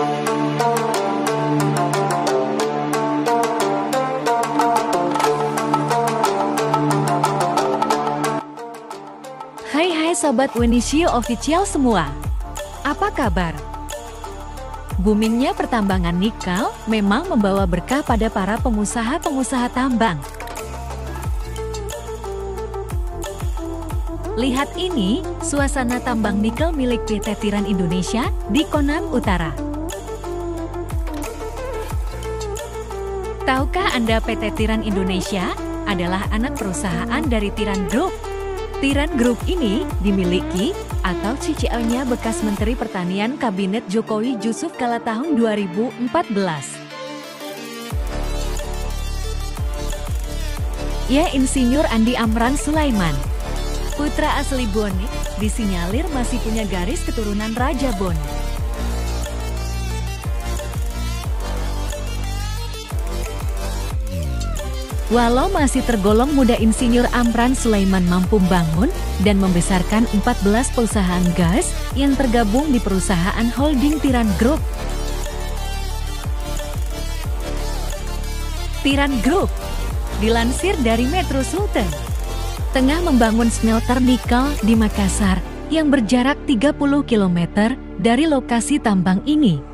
Hai hai Sobat Winisio Official semua. Apa kabar? Boomingnya pertambangan nikel memang membawa berkah pada para pengusaha-pengusaha tambang. Lihat ini, suasana tambang nikel milik PT Tiran Indonesia di Konam Utara. Tahukah Anda PT Tiran Indonesia adalah anak perusahaan dari Tiran Group? Tiran Group ini dimiliki atau CCO-nya bekas Menteri Pertanian Kabinet Jokowi Yusuf kala tahun 2014. Ya Insinyur Andi Amran Sulaiman. Putra asli Bone, disinyalir masih punya garis keturunan Raja Bone. Walau masih tergolong muda Insinyur Amran Sulaiman mampu bangun dan membesarkan 14 perusahaan gas yang tergabung di perusahaan holding Tiran Group. Tiran Group dilansir dari Metro Sultan tengah membangun smelter nikel di Makassar yang berjarak 30 km dari lokasi tambang ini.